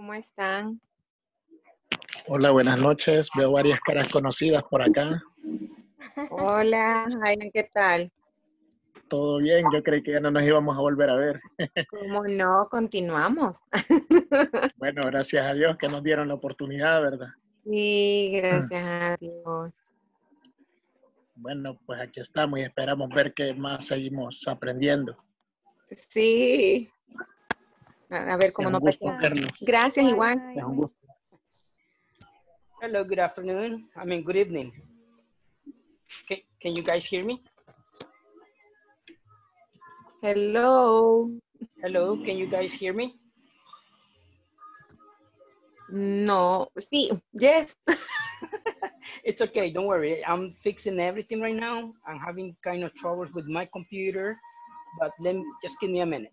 ¿cómo están? Hola, buenas noches. Veo varias caras conocidas por acá. Hola, Jaime, ¿qué tal? Todo bien, yo creí que ya no nos íbamos a volver a ver. ¿Cómo no? Continuamos. Bueno, gracias a Dios que nos dieron la oportunidad, ¿verdad? Sí, gracias a Dios. Bueno, pues aquí estamos y esperamos ver qué más seguimos aprendiendo. Sí. A a ver cómo Es un nos gusto Gracias, igual. Es un. Hello, good afternoon. I mean, good evening. Can, can you guys hear me? Hello. Hello, can you guys hear me? No, sí, yes. It's okay, don't worry. I'm fixing everything right now. I'm having kind of troubles with my computer, but let me, just give me a minute.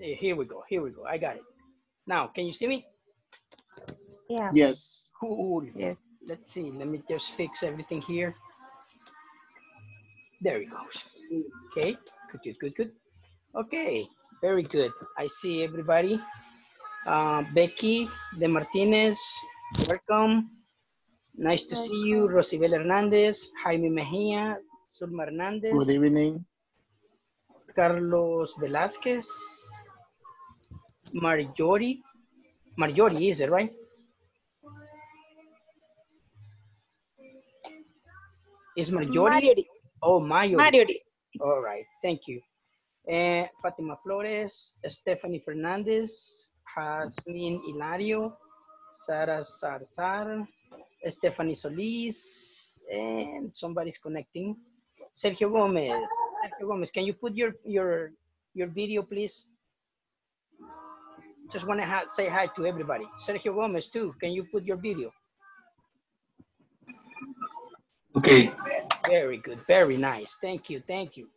Here we go, here we go. I got it. Now, can you see me? Yeah. Yes. Cool. Yes. Let's see, let me just fix everything here. There it goes. Okay, good, good, good, good. Okay, very good. I see everybody. Uh, Becky De Martinez, welcome. Nice to see you. Rosibel Hernandez, Jaime Mejia, Zulma Hernandez, Good evening. Carlos Velázquez, Marjorie. Marjorie, is it right? Is Marjorie? Oh, Marjorie. Marjorie. All right, thank you. Eh, Fatima Flores, Stephanie Fernandez, Jasmine Hilario, Sara Zarzar, Stephanie Solis, and somebody's connecting. Sergio Gomez. Sergio Gomez, can you put your your your video, please? Just want to ha say hi to everybody. Sergio Gomez too. Can you put your video? Okay, Very good, very nice. Thank you, thank you.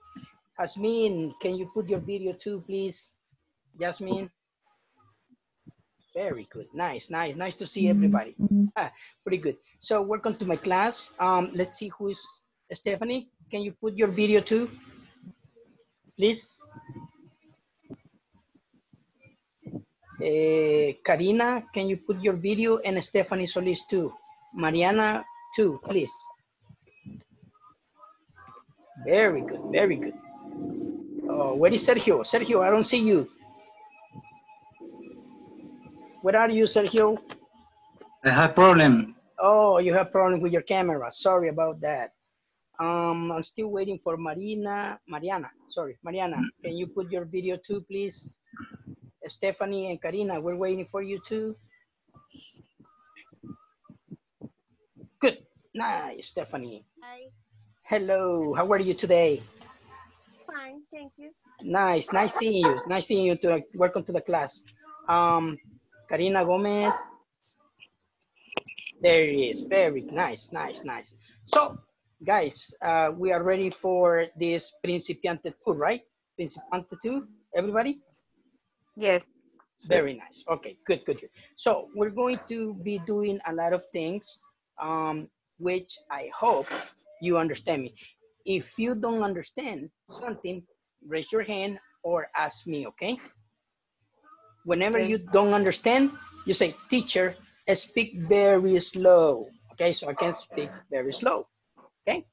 Jasmine, can you put your video too, please? Jasmine. Very good, nice, nice, nice to see everybody. Ah, pretty good. So welcome to my class. Um, let's see who is Stephanie. Can you put your video too, please? Eh, Karina, can you put your video and Stephanie Solis too? Mariana too, please. Very good, very good. Oh, where is Sergio? Sergio, I don't see you. Where are you, Sergio? I have problem. Oh, you have problem with your camera. Sorry about that. Um, I'm still waiting for Marina, Mariana, sorry, Mariana. Can you put your video too, please? Stephanie and Karina, we're waiting for you too. Good, nice, Stephanie. Hi, Hello, how are you today? fine, thank you. Nice, nice seeing you. Nice seeing you. To, welcome to the class. Um, Karina Gomez. There it is. Very nice, nice, nice. So, guys, uh, we are ready for this Principiante 2, right? Principiante 2, everybody? Yes. Very nice. Okay, good, good, good. So we're going to be doing a lot of things, um, which I hope you understand me. If you don't understand something, raise your hand or ask me, okay? Whenever Okay. you don't understand, you say, teacher, speak very slow. Okay, so I can speak very slow. Okay?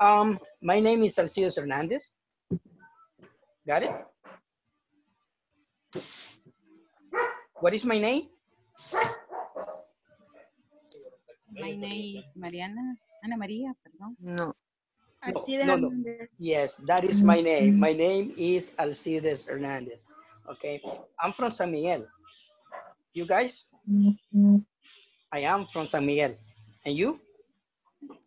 Um, my name is Alcides Hernandez. Got it? What is my name? My name is Mariana, Ana María, perdón. No. Así no, no. Yes, that is my name. My name is Alcides Hernandez. Okay, I'm from San Miguel. You guys? I am from San Miguel. And you?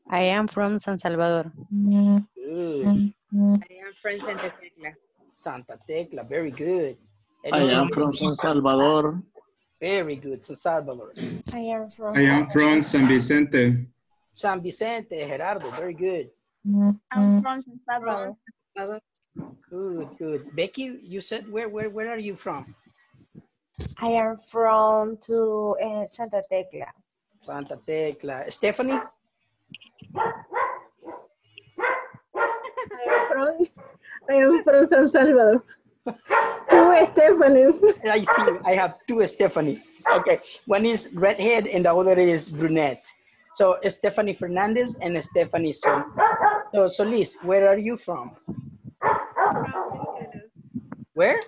I am from San Salvador. Good. I am from Santa Tecla. Santa Tecla, very good. And I am from San Salvador. Very good, San Salvador. I am from. I am from San Vicente. San Vicente, Gerardo, very good. I'm from San Salvador. Good, good. Becky, you said where, where, where are you from? I am from to uh, Santa Tecla. Santa Tecla. Stephanie? I'm from, I am from San Salvador. Two Stephanie. I see. I have two Stephanie. Okay. One is redhead and the other is brunette. So Stephanie Fernandez and Stephanie Sol. So Solis, where are you from? Where?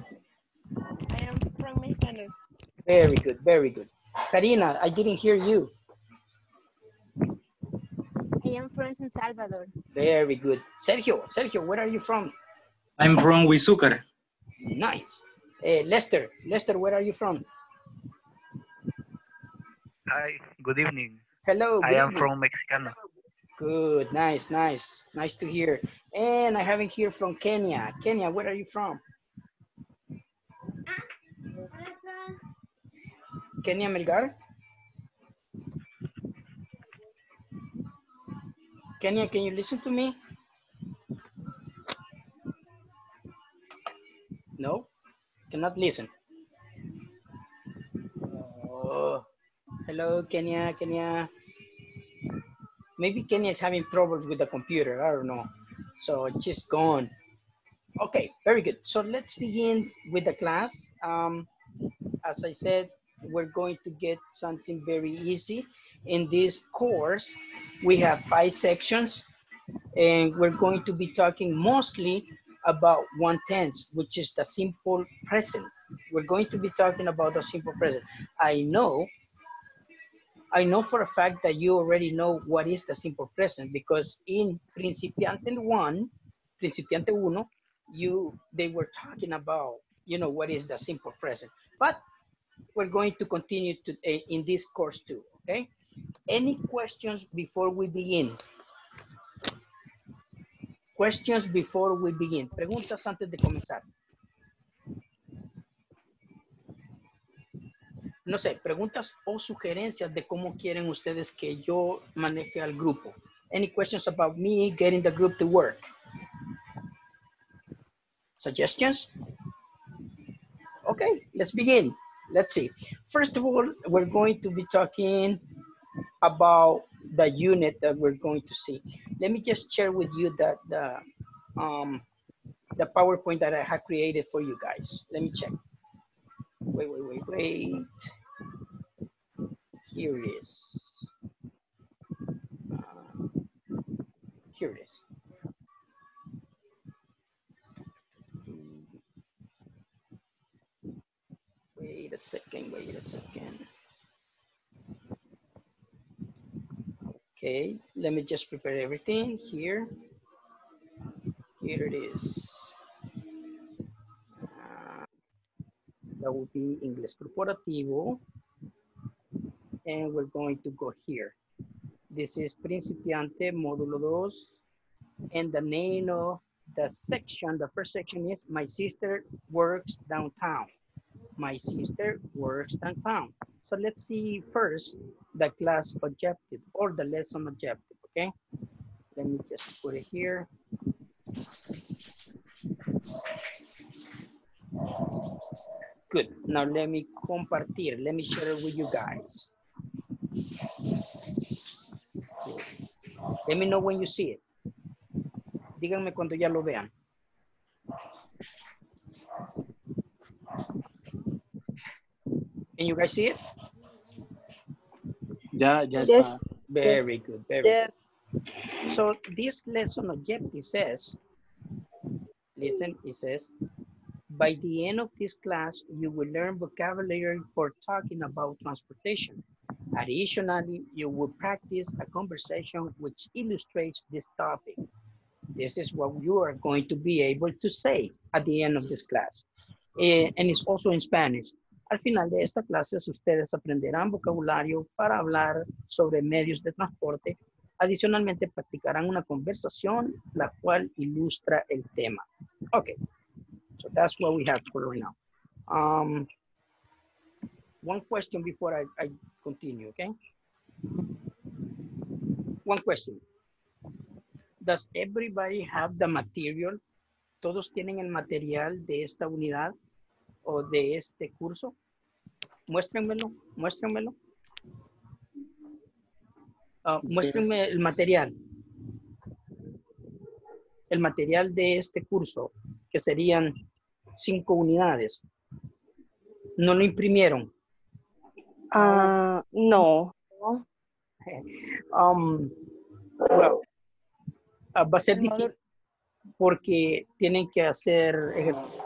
I am from Mexicanos. Very good. Very good. Karina, I didn't hear you. I am from San Salvador. Very good. Sergio, Sergio, where are you from? I'm from Huizúcar. Nice. Eh, Lester, Lester, where are you from? Hi, good evening. Hello. I am evening. from Mexicano. Good, nice, nice, nice to hear. And I haven't heard from Kenya. Kenya, where are you from? Kenya Melgar? Kenya, can you listen to me? No? Cannot listen. Oh, hello, Kenya, Kenya. Maybe Kenya is having trouble with the computer. I don't know. So just gone. Okay, very good. So let's begin with the class. Um, as I said, we're going to get something very easy. In this course, we have five sections and we're going to be talking mostly about one tense, which is the simple present. We're going to be talking about the simple present. I know, I know for a fact that you already know what is the simple present because in Principiante 1, Principiante 1, you, they were talking about, you know, what is the simple present. But we're going to continue to eh, in this course too, okay? Any questions before we begin? Questions before we begin. Preguntas antes de comenzar. No sé, preguntas o sugerencias de cómo quieren ustedes que yo maneje al grupo. Any questions about me getting the group to work? Suggestions? Okay, let's begin. Let's see. First of all, we're going to be talking about the unit that we're going to see. Let me just share with you that the um, the PowerPoint that I have created for you guys. Let me check. Wait, wait, wait, wait. Here it is. Uh, here it is. Wait a second, wait a second. Okay, let me just prepare everything here. Here it is. Uh, that will be English Corporativo. And we're going to go here. This is Principiante Módulo 2. And the name of the section, the first section is My Sister Works Downtown. My sister works downtown. So let's see first the class objective or the lesson objective, okay? Let me just put it here. Good, now let me compartir, let me share it with you guys. Let me know when you see it. Díganme cuando ya lo vean. Can you guys see it? Ya Yes. está. Very good, very Yes. good. So this lesson objective says, listen, it says, by the end of this class, you will learn vocabulary for talking about transportation. Additionally, you will practice a conversation which illustrates this topic. This is what you are going to be able to say at the end of this class. Eh, and it's also in Spanish. Al final de esta clase, ustedes aprenderán vocabulario para hablar sobre medios de transporte. Adicionalmente, practicarán una conversación la cual ilustra el tema. Okay, so that's what we have for right now. Um, one question before I, I continue, okay? One question. Does everybody have the material? ¿Todos tienen el material de esta unidad o de este curso? Muéstrenmelo, muéstrenmelo. Ah, muéstrenme el material. el material de este curso, que serían cinco unidades, no lo imprimieron. Ah, no. Um, well, ah, va a ser difícil porque tienen que hacer ejercicios,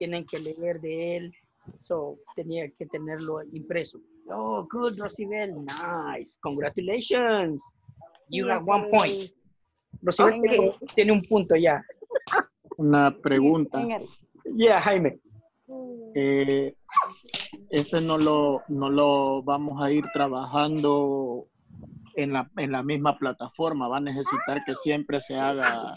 tienen que leer de él, so tenía que tenerlo impreso. Oh, good, Rosibel, nice, congratulations. You have one point. Rosibel tiene un punto ya. Una pregunta. Yeah, Jaime. Eh, este no lo, no lo vamos a ir trabajando en la, en la misma plataforma. Va a necesitar que siempre se haga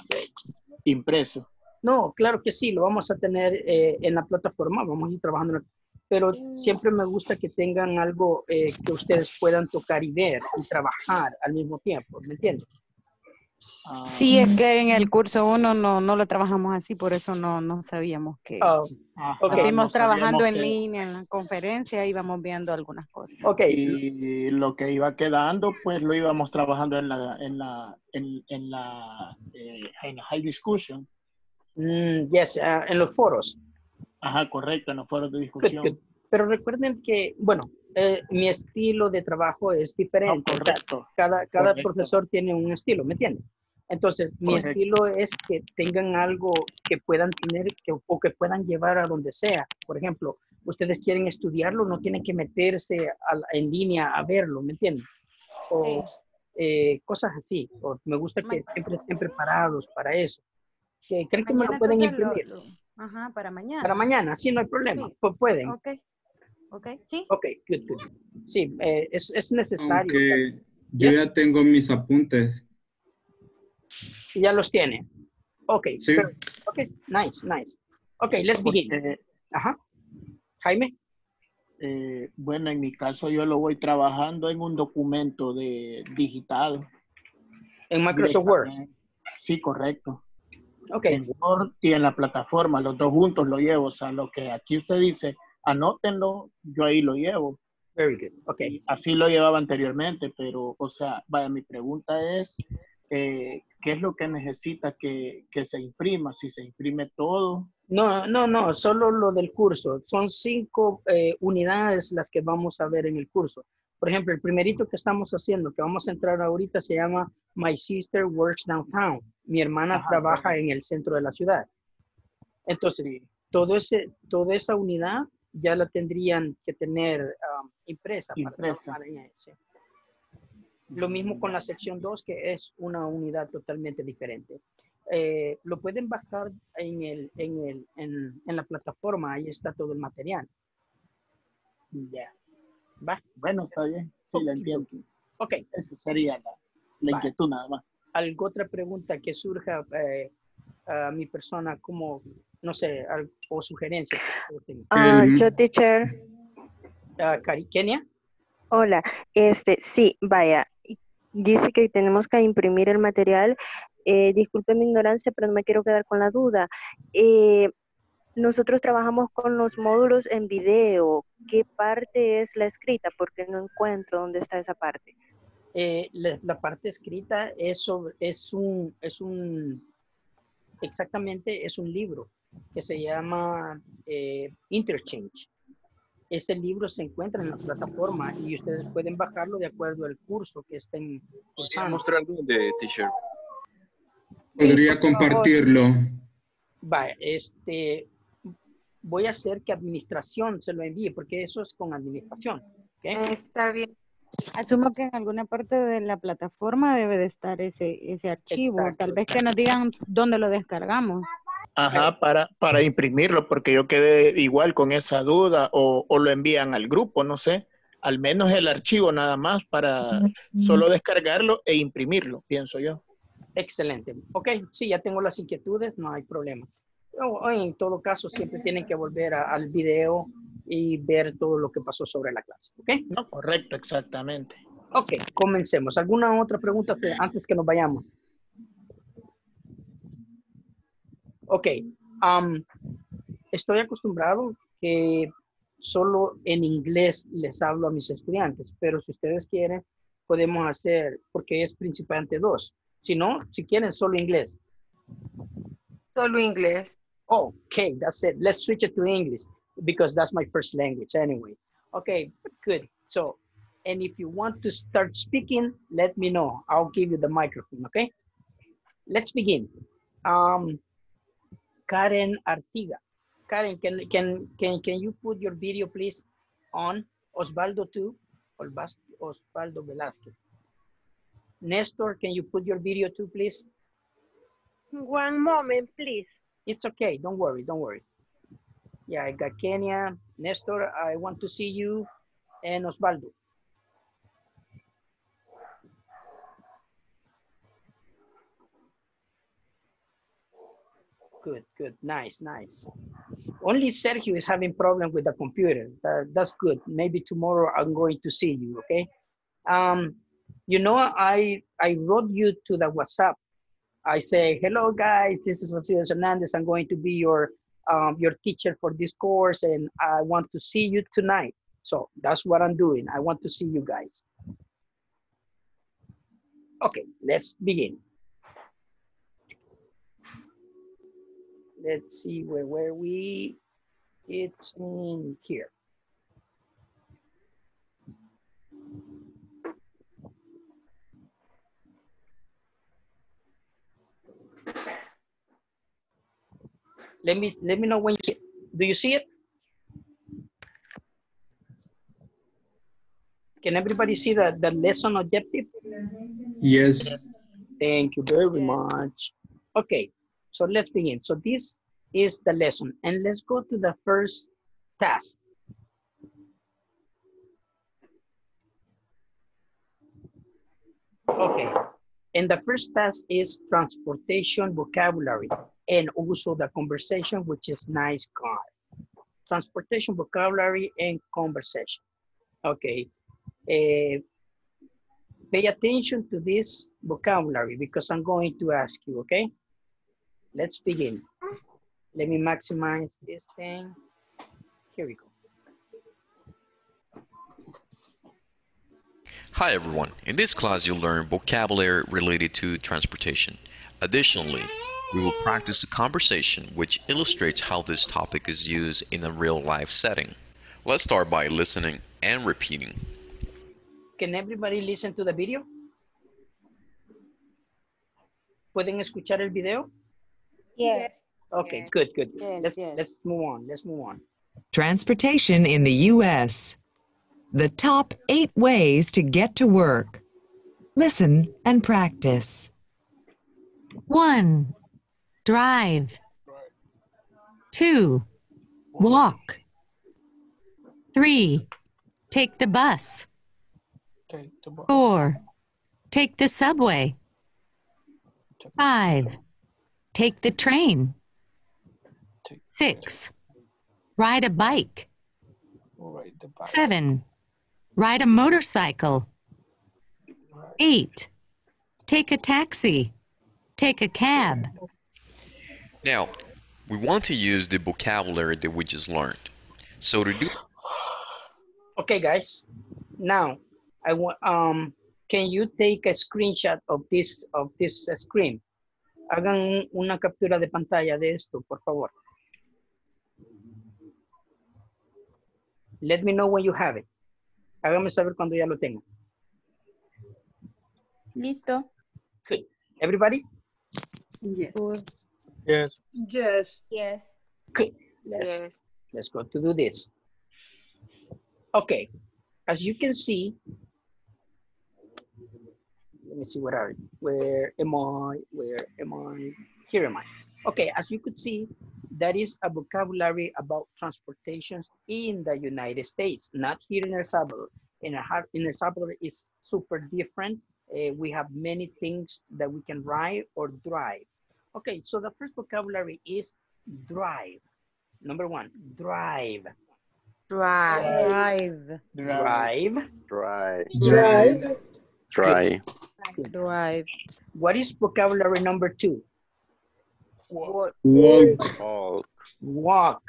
impreso. No, claro que sí, lo vamos a tener eh, en la plataforma, vamos a ir trabajando, en la- pero siempre me gusta que tengan algo eh, que ustedes puedan tocar y ver y trabajar al mismo tiempo, ¿me entiendes? Ah, Sí, es que en el curso uno no, no lo trabajamos así, por eso no, no sabíamos que... Ah, ajá, ok. Estuvimos no trabajando sabíamos en que- línea, en la conferencia, íbamos viendo algunas cosas. ok, Y lo que iba quedando, pues lo íbamos trabajando en la, en la, en, en la, eh, en la high discussion. Mm, yes, ah, en los foros. Ajá, correcto, en los foros de discusión. Pero recuerden que, bueno, eh, mi estilo de trabajo es diferente. correcto. cada, cada Correcto. profesor tiene un estilo, ¿me entiendes? Entonces, mi Correcto. estilo es que tengan algo que puedan tener que, o que puedan llevar a donde sea. Por ejemplo, ustedes quieren estudiarlo, no tienen que meterse a en línea a verlo, ¿me entiendes? O eh, cosas así. O me gusta que siempre estén preparados para eso. Que creen que me lo pueden lo- imprimir. lo- Ajá, para mañana. Para mañana, sí, no hay problema. Sí. Pues pueden. Ok, ok, sí. Ok, good, good. Sí, eh, es, es necesario. Aunque yo Yes. ya tengo mis apuntes. Ya los tiene. Ok, Sí. ok, nice, nice. Ok, let's begin. Porque, Ajá. Jaime. eh, bueno, en mi caso yo lo voy trabajando en un documento de digital. En Microsoft Word. Sí, correcto. Ok, En Word y en la plataforma, los dos juntos lo llevo. O sea, lo que aquí usted dice, anótenlo, yo ahí lo llevo. very good. Ok, Y así lo llevaba anteriormente, pero, o sea, vaya, mi pregunta es, eh, ¿qué es lo que necesita que, que se imprima? Si se imprime todo, no, no, no, solo lo del curso. Son cinco eh, unidades las que vamos a ver en el curso. Por ejemplo, el primerito que estamos haciendo, que vamos a entrar ahorita, se llama My Sister Works Downtown. Mi hermana Ajá, trabaja en el centro de la ciudad. Entonces, todo ese, toda esa unidad ya la tendrían que tener um, impresa. para Impresa. trabajar en ese. Lo mismo con la sección 2, que es una unidad totalmente diferente. Eh, lo pueden bajar en, el, en, el, en, en la plataforma, ahí está todo el material. ya. ¿Va? Bueno, está bien, sí, la entiendo. Ok, Esa sería la, inquietud nada más. ¿alguna otra pregunta que surja eh, a mi persona como, no sé, al- o sugerencia? Ah, yo, teacher. Ah, Cari- Kenia, Hola. Este, sí, vaya. Dice que tenemos que imprimir el material. Eh, disculpe mi ignorancia, pero no me quiero quedar con la duda. Eh, nosotros trabajamos con los módulos en video. ¿Qué parte es la escrita? Porque no encuentro dónde está esa parte. eh, la, la parte escrita es, sobre- es, un, es un, exactamente, es un libro que se llama eh, Interchange. Ese libro se encuentra en la plataforma y ustedes pueden bajarlo de acuerdo al curso que estén ¿Podría cursando. mostrar dónde, teacher? Podría compartirlo. Va, este, voy a hacer que administración se lo envíe porque eso es con administración. Está bien. Asumo que en alguna parte de la plataforma debe de estar ese, ese archivo. Exacto, Tal vez que nos digan dónde lo descargamos. Ajá, para, para imprimirlo, porque yo quedé igual con esa duda, o, o lo envían al grupo, no sé, al menos el archivo nada más para solo descargarlo e imprimirlo, pienso yo. Excelente. Ok, sí, ya tengo las inquietudes, no hay problema. O- en todo caso, siempre tienen que volver a- al video y ver todo lo que pasó sobre la clase. ¿Ok? No, correcto, exactamente. Ok, comencemos. ¿Alguna otra pregunta antes que nos vayamos? Ok, estoy acostumbrado que solo en inglés les hablo a mis estudiantes, pero si ustedes quieren, podemos hacer, porque es principalmente dos. Si no, si quieren, solo inglés. Solo inglés. Okay, that's it. Let's switch it to English because that's my first language anyway. Okay, good. So, and if you want to start speaking, let me know. I'll give you the microphone, okay? Let's begin. Um, Karen Artiga. Karen, can, can, can, can you put your video, please, on Osvaldo too? Osvaldo Velasquez. Nestor, can you put your video too, please? One moment, please. It's okay. Don't worry. Don't worry. Yeah, I got Kenya. Nestor, I want to see you. And Osvaldo. Good, good. Nice, nice. Only Sergio is having problem with the computer. That- that's good. Maybe tomorrow I'm going to see you, okay? Um, you know, I, I wrote you to the WhatsApp I say, hello guys, this is Alcides Hernandez. I'm going to be your um, your teacher for this course and I want to see you tonight. So that's what I'm doing. I want to see you guys. Okay, let's begin. Let's see where where we, it's in here. Let me let me know when you see it. Do you see it? Can everybody see the, the lesson objective? Yes. Thank you very much. Okay, so let's begin. So this is the lesson and let's go to the first task. Okay, and the first task is transportation vocabulary and also the conversation, which is nice car. Transportation vocabulary and conversation. Okay. Eh, pay attention to this vocabulary because I'm going to ask you, okay? Let's begin. Let me maximize this thing. Here we go. Hi everyone, in this class you'll learn vocabulary related to transportation. Additionally, we will practice a conversation which illustrates how this topic is used in a real life setting. Let's start by listening and repeating. Can everybody listen to the video? ¿Pueden escuchar el video? Yes. Okay, Yes. good, good. Yes, let's yes. let's move on. Let's move on. Transportation in the U.S. The top eight ways to get to work. Listen and practice. 1. Drive. 2. Walk. 3. Take the bus. 4. Take the subway. 5. Take the train. 6. Ride a bike. 7. Ride a motorcycle. 8. Take a taxi. Take a cab. Now, we want to use the vocabulary that we just learned. So to do Okay, guys. Now, I want um can you take a screenshot of this of this uh, screen? Hagan una captura de pantalla de esto, por favor. Let me know when you have it. Hágame saber cuando ya lo tengan. Listo. Good. Everybody? Yes. Yes. Yes. Yes. Good. Let's Yes. let's go to do this. Okay, as you can see, let me see what are where am I? Where am I? Here am I. Okay, as you could see, that is a vocabulary about transportations in the United States, not here in El Salvador. In El, in El Salvador is super different. Uh, we have many things that we can ride or drive. Okay, so the first vocabulary is drive. Number one, drive. Drive. Drive. Drive. Dry. Drive. Dry. Drive. What is vocabulary number two? Walk. Walk. Walk. Walk.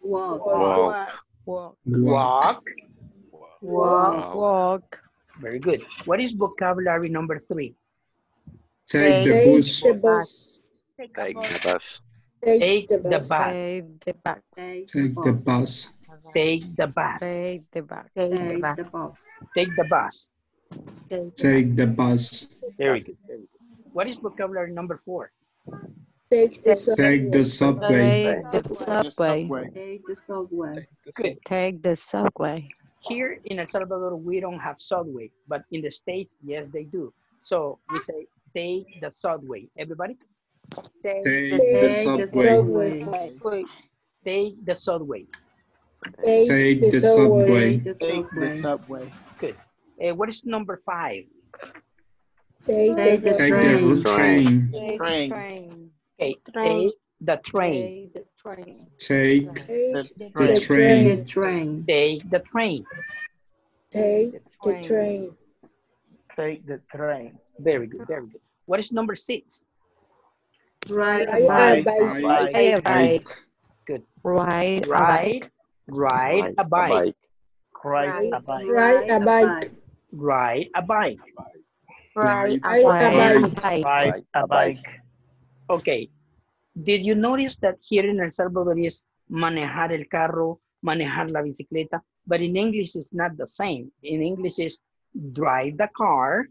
Walk. Walk. Walk. Walk. Walk. Walk. Very good. What is vocabulary number three? Take the Take bus. the bus. Take the bus. Take the bus. Take the bus. Take the bus. Take the bus. Take the bus. Take the bus. Take the bus. Take the bus. Very good. What is vocabulary number four? Take the Take the subway. Take the subway. Take the subway. Good. Take the subway. Here in El Salvador, we don't have subway, but in the States, yes, they do. So we say, take the subway. Everybody? Take the subway. Take the subway. Take the subway. Take the subway. Good. Uh, what is number five? Take Take the train. Train. Okay, Train. Take the train. the train. Take The the train. train. Take the train. Take the train. Take the train. Very good, very good. What is number six? Ride a a bike. bike. Bike. Ride a bike. Good. Ride a Ride, bike. ride a bike. Ride a bike. Ride a bike. Ride a bike. Ride a bike. Ride a bike. Okay. Did you notice that here in El Salvador is manejar el carro, manejar la bicicleta, but in English it's not the same. In English is drive the car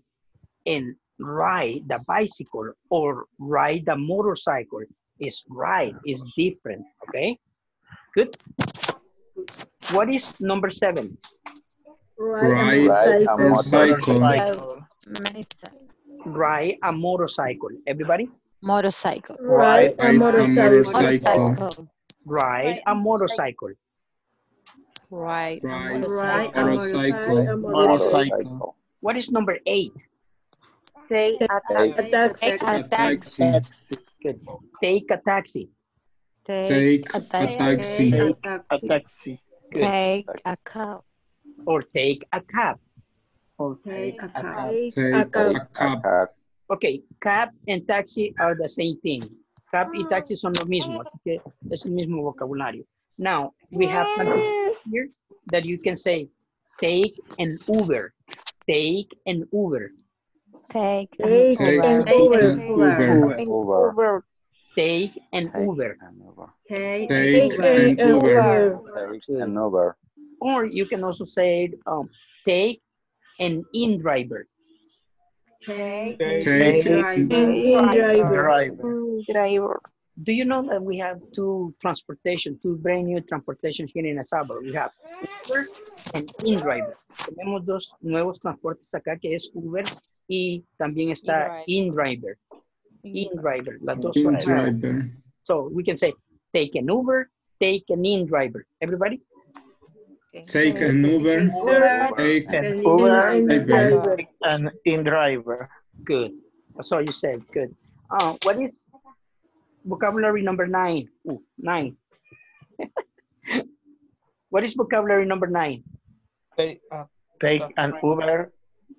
and ride the bicycle or ride the motorcycle. Is ride is different, okay? Good. What is number seven? Ride Ride a a motorcycle. Ride a motorcycle. Everybody? Motorcycle. Ride a Ride a motorcycle. motorcycle. Ride a motorcycle. Ride a Ride Ride a a motorcycle. Motorcycle. What is number eight? Take a Take A taxi. Take a A taxi. Taxi. Good. Take a taxi. Take a taxi. Take a taxi. Good. Take a cab. Or take a cab. Or Take a cab. Take a cab. Cab. Ok, cab and taxi are the same thing. Cab y taxi son lo mismo, así que es el mismo vocabulario. Now, we have something here that you can say, take an Uber. Take an Uber. Take Take Take an an Uber. Uber. Uber. Take an Uber. Take Take an an Uber. Take an Uber. Or you can also say, um, take an in-driver. Take Take an an in-driver. driver. driver. Do you know that we have two transportation, two brand new transportation here in El Salvador? We have Uber and InDriver. Tenemos dos nuevos transportes acá que es Uber y también está InDriver. InDriver, las dos son driver. So we can say take an Uber, take an InDriver. Everybody? Take an Uber. Take An an Uber. driver. Take an in driver. Good. That's all you said. Good. Uh, what is vocabulary number nine? Ooh, nine. what is vocabulary number nine? Take take an Uber.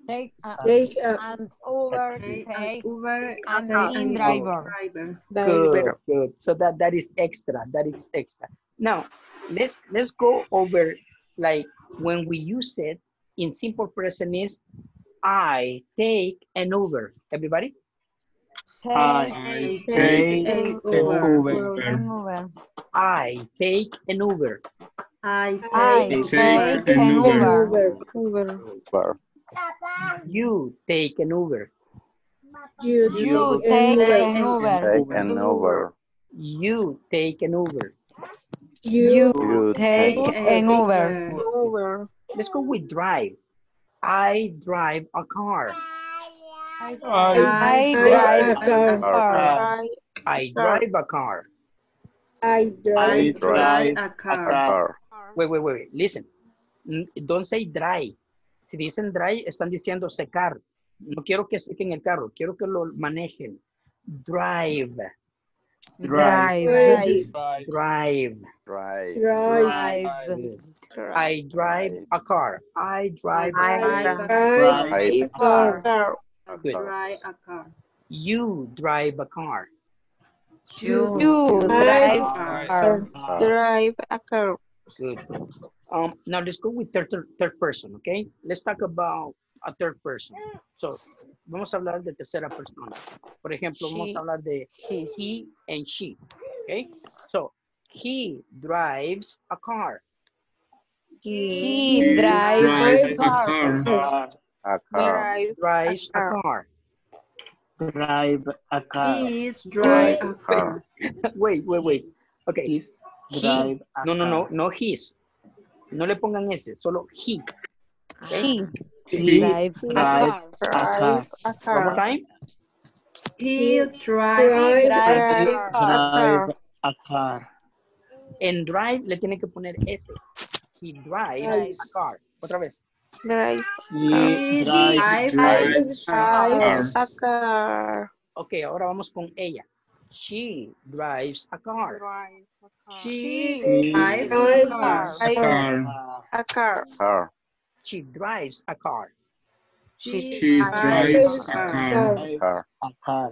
Take a, Take a an Uber. Take Take Uber an and in-driver. Good, good. So that that is extra. That is extra. Now let's let's go over like when we use it in simple present is I take an Uber. Everybody? I Take take an an Uber. Uber. I take an Uber. I I take Take take an an Uber. Uber. Uber. Uber. You take an Uber. You, You take take an an Uber. Take an Uber. You take an Uber. You You take take an Uber. Uber. Let's go with drive. I drive a car. I I drive drive a car. I drive a car. I I drive drive a a car. Car. Wait, wait, wait, wait. Listen. Don't say dry. Si dicen dry, están diciendo secar. No quiero que sequen el carro, quiero que lo manejen. Drive, Drive. Drive. drive. Drive. Drive. Good. I drive a car. I drive. I Drive drive a car. Good. drive a car. You drive a car. You drive drive a a car. Drive a car. Good. Um, now let's go with third, third, third person, okay? Let's talk about a third person. So vamos a hablar de tercera persona. Por ejemplo, vamos She, a hablar de his. he and she. Okay? So, he drives a car. He He drives drives a a car. A car. Drive Drives a car. Drive a car. Is Drive a car. wait, wait, wait. Okay. His He. drive a No, no, no, no his. No le pongan ese, solo he. He He drives a drives car. a car. Drive a One more car. time. he drives Drive a a car. Car. a car. En drive le tienen que poner ese. He drives Drives. a car. Otra vez. Drive He He drives drives Drives a drives car. a car. Ok, ahora vamos con ella. She drives a car. she She drives Drives a car. a car. a car. Car. She drives a car. She She drives a car. car. a car.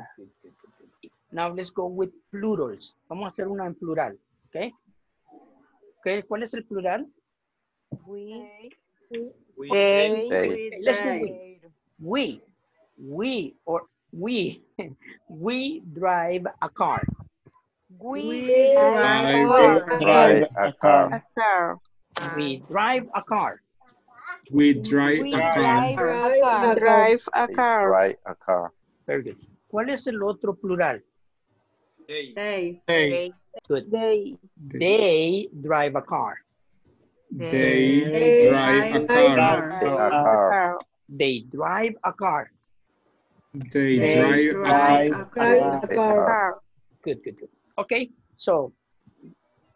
Now let's go with plurals. Vamos a hacer una en plural. Ok. okay ¿Cuál es el plural? We eh, They. they Okay, let's go with we. We or we. we drive a car. we drive drive a Drive Drive a a car. car. We drive a car. We drive We a car. drive a car. Drive Drive a car. drive a car. Very good. ¿Cuál es el otro plural? They. Hey, They Good. they They drive a car. They They drive a car. A a car. car. They drive a car. They They drive a drive car. a car. A car. car. Good, good, good. Okay, so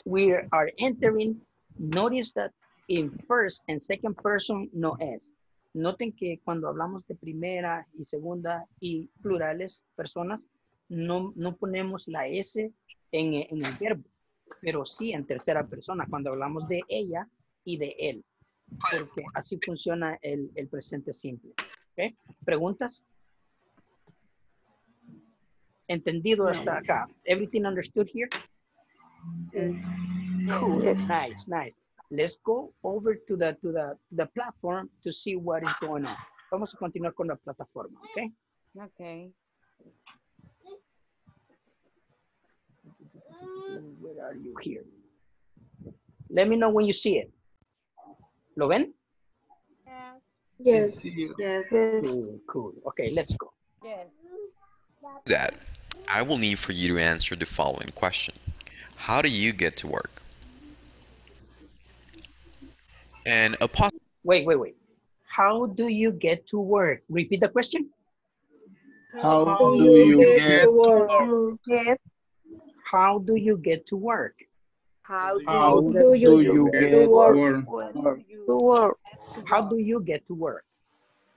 we are entering. Notice that in first and second person no es. Noten que cuando hablamos de primera y segunda y plurales, personas, no, no ponemos la S en, en el verbo, pero sí en tercera persona cuando hablamos de ella y de él, porque así funciona el, el presente simple. ¿Preguntas? ¿Entendido hasta acá? ¿Everything understood here? Cool. Yes. Nice, nice. Let's go over to the to the the platform to see what is going on. Vamos a continuar con la plataforma, ¿ok? Okay. Where are you here? Let me know when you see it. ¿Lo ven? Yes. Yes. Cool, cool. Okay, let's go. Yes. that, I will need for you to answer the following question. How do you get to work? And a pos- Wait, wait, wait. How do you get to work? Repeat the question. how do you get You get How do you get to work? how do how you do you you Get get to work. to work? How do you get to work?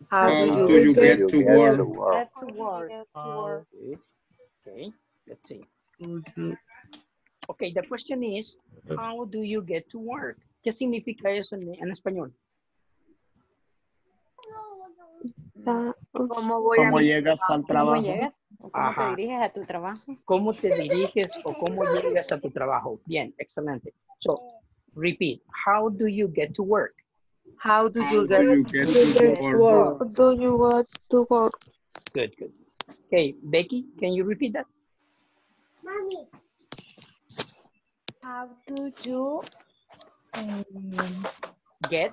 How How do do you you get get to Get work? to work. Get to work. Okay, okay, let's see. Mm-hmm. Okay, the question is, how do you get to work? ¿Qué significa eso en, en español? ¿Cómo voy a cómo mi llegas al ¿Cómo trabajo? llegas? ¿O cómo Ajá. te diriges a tu trabajo? ¿Cómo te diriges o cómo llegas a tu trabajo? Bien, excelente. So, repeat. How do you get to work? How do How you do get you get to get work? work. How do you get to work? Good, good. Okay, Becky, can you repeat that? How do you Get.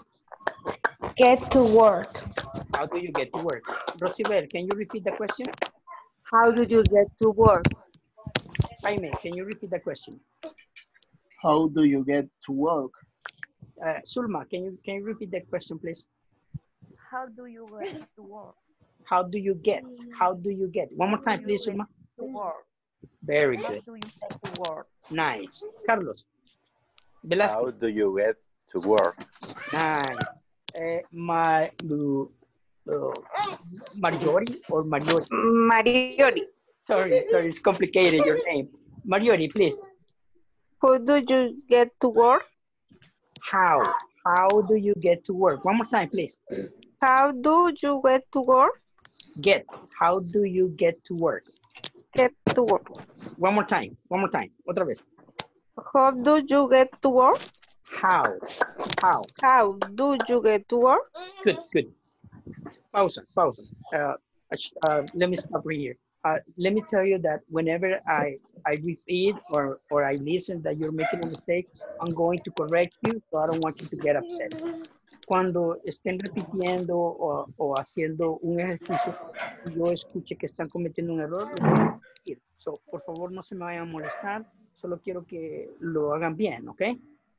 get to work? How do you get to work? Rosibel, can you repeat the question? How do you get to work? Jaime, can you repeat the question? How do you get to work? Uh, Zulma, can you can you repeat that question, please? How do you get to work? How do you get? How do you get? One more time, please, Zulma. To work. Very How good. do you get to work? Nice. Carlos. How do you get to work? Nice. Uh, my, uh, uh, Marjorie or Mariotti? Mariori. Sorry, sorry, it's complicated, your name. Mariotti, please. How do you get to work? How? How do you get to work? One more time, please. How do you get to work? Get. How do you get to work? Get to work. One more time. One more time. Otra vez. How do you get to work? How? How? How do you get to work? Good, good. Pausa, pausa. Uh, uh, let me stop right here. Uh, let me tell you that whenever I, I repeat or, or I listen that you're making a mistake, I'm going to correct you, so I don't want you to get upset. Cuando estén repitiendo o, o haciendo un ejercicio, yo escuche que están cometiendo un error. So, por favor, no se me vayan a molestar, solo quiero que lo hagan bien, ¿ok?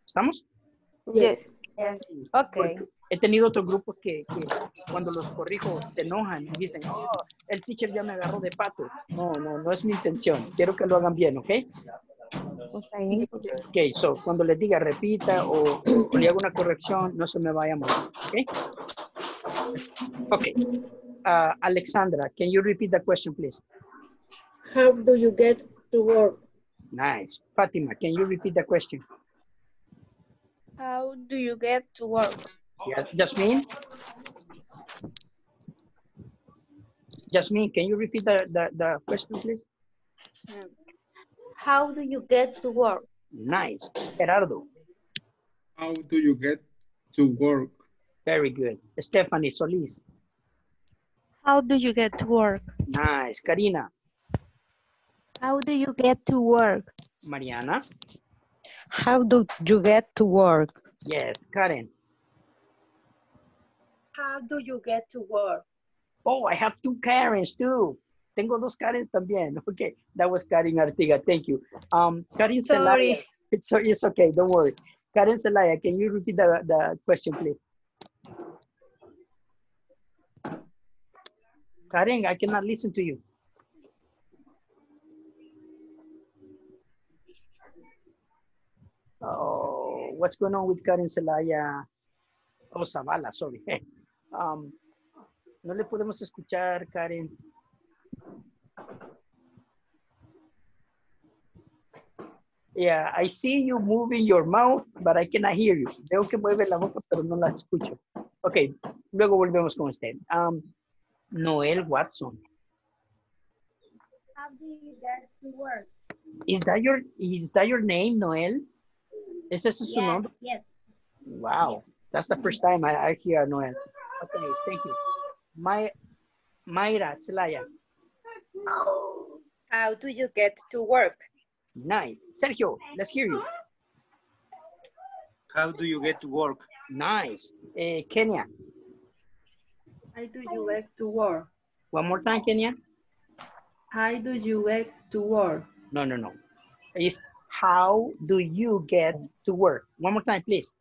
¿Estamos? Yes. Okay. Porque he tenido otros grupos que, que cuando los corrijo se enojan y dicen, oh, el teacher ya me agarró de pato. No, no, no es mi intención. Quiero que lo hagan bien, ¿ok? Ok, so cuando les diga repita o, o le haga una corrección, no se me vaya a morir, ¿ok? Ok. Uh, Alexandra, can you repeat the question, please? How do you get to work? Nice. Fatima, can you repeat the question? How do you get to work? Yes, Jasmine? Jasmine, can you repeat the, the, the question, please? Um, how do you get to work? Nice. Gerardo, How do you get to work? very good. Stephanie Solis, How do you get to work? nice. Karina, How do you get to work? Mariana, How do you get to work? yes. Karen, How do you get to work? oh, I have two Karens too. Tengo dos Karens también. Okay, that was Karen Artiga. Thank you. Um, Karen Celaya. Sorry. It's, it's okay, don't worry. Karen Celaya, can you repeat the, the question, please? Karen, I cannot listen to you. Oh, what's going on with Karen Celaya? Oh, Zavala, sorry. Um, no le podemos escuchar, Karen. Yeah, I see you moving your mouth, but I cannot hear you. Veo que mueve la boca, pero no la escucho. Ok, luego volvemos con usted. Um, Noel Watson. How do you get to work? Is that your is that your name, Noel? ¿Es ese su nombre? yes. Wow, that's the first time I, I hear Noel. Okay, thank you. My, Mayra Zelaya. How do you get to work? Nice. Sergio, let's hear you. How do you get to work? Nice. Eh, Kenya, How do you get to work? one more time, Kenya. How do you get to work? No, no, no. It's how do you get to work? One more time, please.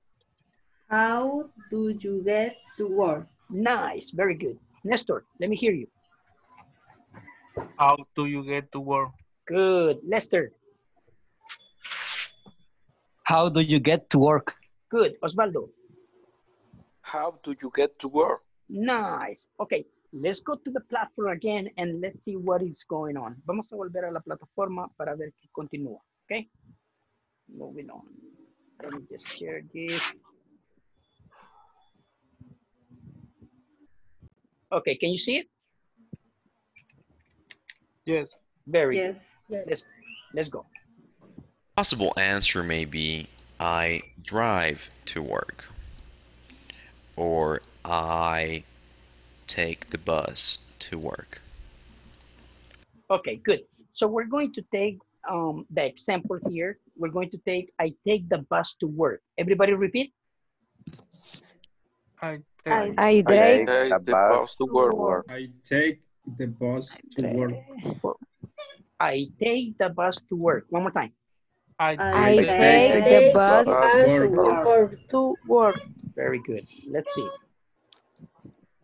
How do you get to work? Nice, very good. Nestor, let me hear you. How do you get to work? Good. Lester, How do you get to work? good. Osvaldo, How do you get to work? nice. Okay, let's go to the platform again and let's see what is going on. Vamos a volver a la plataforma para ver qué continúa, okay? Moving on. Let me just share this. Okay, can you see it? Yes. Very Yes. good. Yes. Let's, let's go. Possible answer may be I drive to work or I take the bus to work. Okay, good. So we're going to take um, the example here. We're going to take, I take the bus to work. Everybody repeat? I I, I Take drive the bus to work. I take the bus to work. I take the bus to work. One more time. I I take the bus bus to work. Or to work. Very good. Let's see.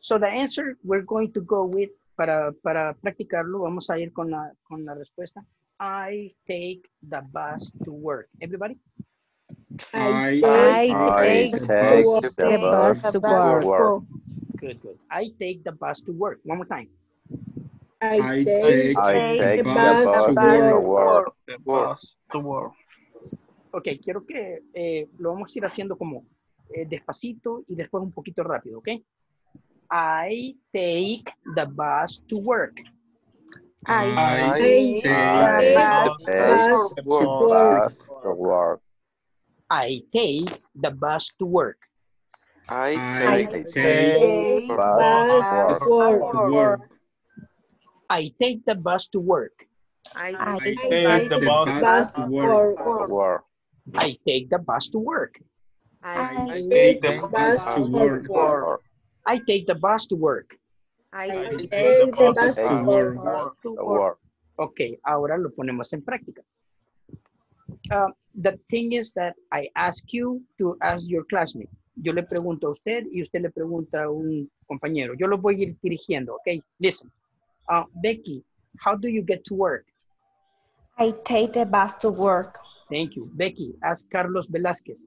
So the answer we're going to go with, para, para practicarlo, vamos a ir con la, con la respuesta. I take the bus to work. Everybody? I, I I take take the the bus bus to work. work. Good, good. I take the bus to work. One more time. I take I take the the bus bus to to work. work. The bus to work. Ok, quiero que eh, lo vamos a ir haciendo como eh, despacito y después un poquito rápido, ¿ok? I take the bus to work. I I take the bus to work. bus to work. I take the bus to work. I I take take the bus to work. I take the bus to work. I I take take the bus to work. Work. I take the bus to work. I I take take the bus to work. Work. I take the bus to work. I take the bus the work. Ok, ahora lo ponemos en práctica. Uh, the thing is that I ask you to ask your classmate. Yo le pregunto a usted y usted le pregunta a un compañero. Yo lo voy a ir dirigiendo, ok? Listen. Uh, Becky, how do you get to work? I take the bus to work. Thank you. Becky, ask Carlos Velázquez.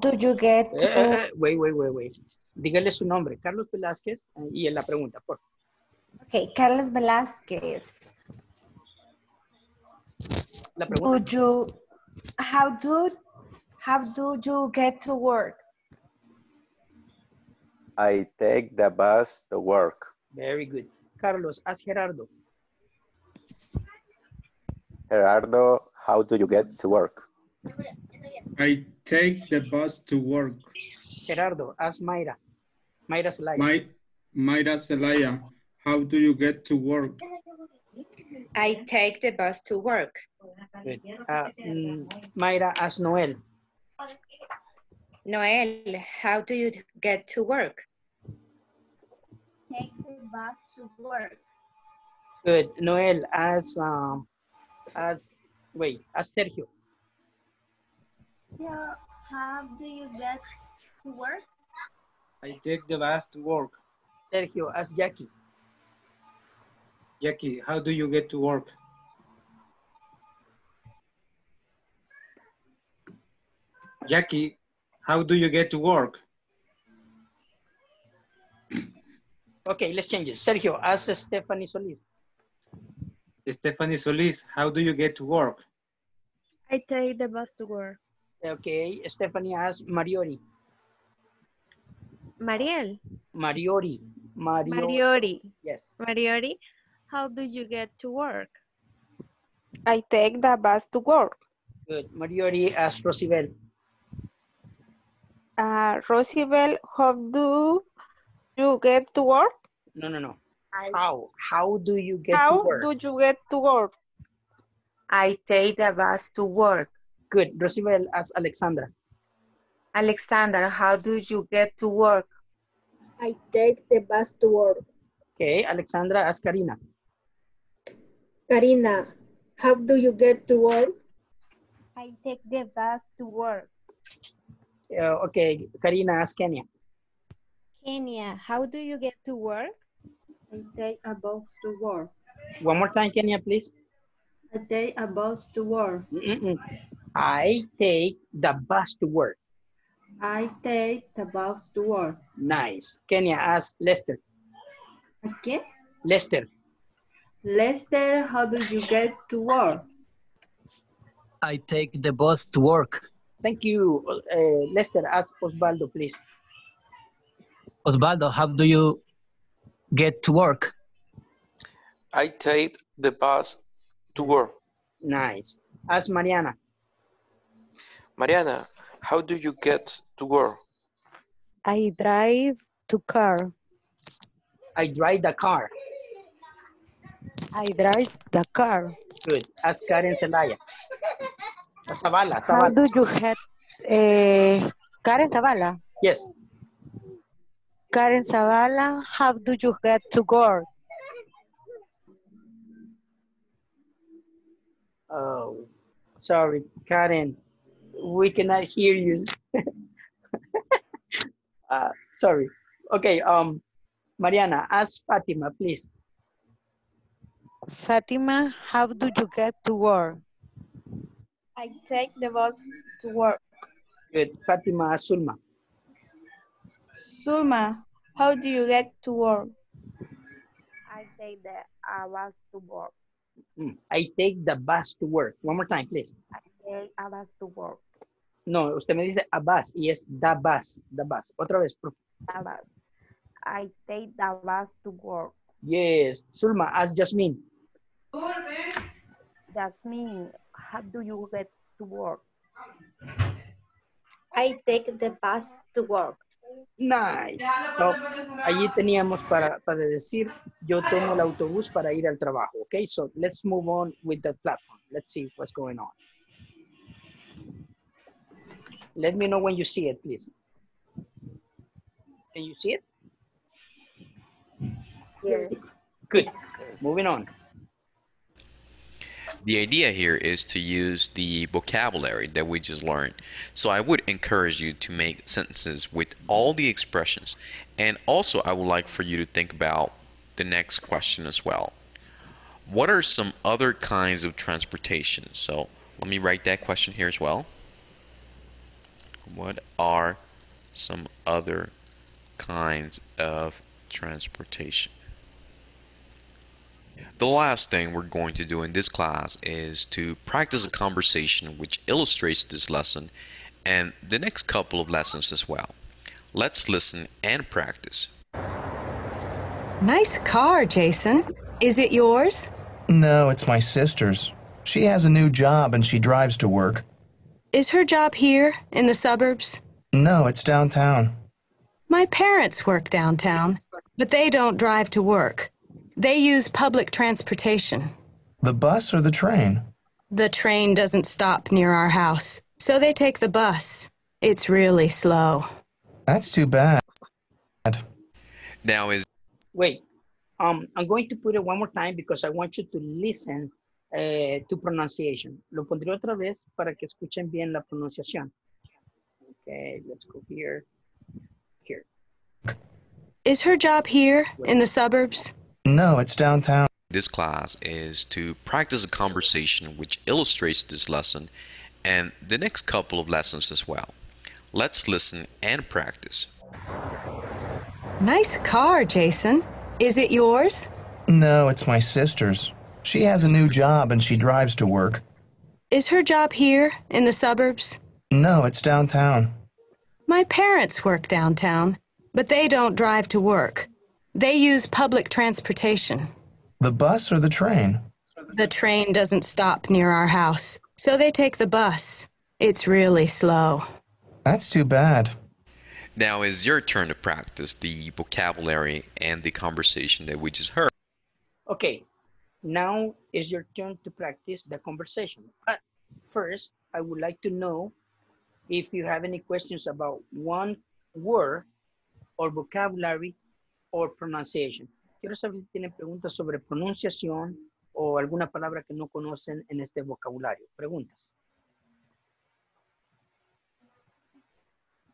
Do you get Eh, to eh, eh, wait, wait, wait, wait. Dígale su nombre, Carlos Velázquez, eh, y la pregunta, por favor. Okay, Carlos Velázquez. La pregunta. Do you how do how do you get to work? I take the bus to work. Very good. Carlos, ask Gerardo. Gerardo, how do you get to work? I take the bus to work. Gerardo, ask Mayra. Mayra Zelaya. My, Mayra Zelaya, how do you get to work? I take the bus to work. Good. Uh, Mayra, ask Noel. Noel, how do you get to work? Take the bus to work. Good. Noel, as, um, ask, wait, ask Sergio. Yeah, how do you get to work? I take the bus to work. Sergio, ask Jackie. Jackie, how do you get to work? Jackie, how do you get to work? Okay, let's change it. Sergio, ask Stephanie Solis. Stephanie Solis, how do you get to work? I take the bus to work. Okay, Stephanie, ask Mariori. Mariel, Mariori. Mario. Mariori, Yes. Mariori, how do you get to work? I take the bus to work. Good. Mariori, ask Rosibel. Uh, Rosibel, how do you get to work? No, no, no. How? How do you get to How work? do you get to work? I take the bus to work. Good. Rosibel, ask Alexandra. Alexander, how do you get to work? I take the bus to work. Okay, Alexandra, ask Karina. Karina, how do you get to work? I take the bus to work. Uh, okay, Karina, ask Kenya. Kenya, how do you get to work? I take a bus to work. One more time, Kenya, please. I take a bus to work. Mm-mm. I take the bus to work. I take the bus to work. Nice. Kenya, ask Lester. Okay. Lester. Lester, how do you get to work? I take the bus to work. Thank you. Uh, Lester, ask Osvaldo, please. Osvaldo, how do you get to work? I take the bus to work. Nice. Ask Mariana. Mariana, how do you get to work? I drive to car. I drive the car. I drive the car. Good. Ask Karen Zelaya. Zavala, How Zavala. do you get, eh, Karen Zavala? Yes. Karen Zavala, how do you get to work? Oh, sorry, Karen. We cannot hear you. Uh, sorry. Okay, um, Mariana, ask Fatima, please. Fatima, how do you get to work? I take the bus to work. Good. Fatima, ask Zulma. Zulma, how do you get to work? I take the uh, bus to work. Mm, I take the bus to work. One more time, please. I take a bus to work. No, usted me dice a bus y es the bus, the bus. Otra vez, por- bus. I take the bus to work. Yes. Sulma, ask Jasmine. Jasmine, how do you get to work? I take the bus to work. Nice. So, allí teníamos para, para decir, yo tomo el autobús para ir al trabajo. Okay, so let's move on with the platform. Let's see what's going on. Let me know when you see it, please. Can you see it? Yes. Good. Moving on. The idea here is to use the vocabulary that we just learned. So I would encourage you to make sentences with all the expressions. And also I would like for you to think about the next question as well. What are some other kinds of transportation? So let me write that question here as well. What are some other kinds of transportation? The last thing we're going to do in this class is to practice a conversation which illustrates this lesson and the next couple of lessons as well. Let's listen and practice. Nice car, Jason. Is it yours? No, it's my sister's. She has a new job and she drives to work. Is her job here in the suburbs? No, it's downtown. My parents work downtown, but they don't drive to work. They use public transportation. The bus or the train? The train doesn't stop near our house, so they take the bus. It's really slow. That's too bad. Now is Wait, um, I'm going to put it one more time because I want you to listen eh, to pronunciation. Lo pondré otra vez para que escuchen bien la pronunciación. Okay, let's go here. Here. Is her job here in the suburbs? No, it's downtown. this class is to practice a conversation which illustrates this lesson and the next couple of lessons as well. Let's listen and practice. Nice car, Jason. Is it yours? No, it's my sister's. She has a new job and she drives to work. Is her job here in the suburbs? No, it's downtown. My parents work downtown, but they don't drive to work. They use public transportation. The bus or the train? The train doesn't stop near our house, so they take the bus. It's really slow. That's too bad. Now is your turn to practice the vocabulary and the conversation that we just heard. Okay, now is your turn to practice the conversation. But first, I would like to know if you have any questions about one word or vocabulary or pronunciation. Quiero saber si tienen preguntas sobre pronunciación o alguna palabra que no conocen en este vocabulario. Preguntas.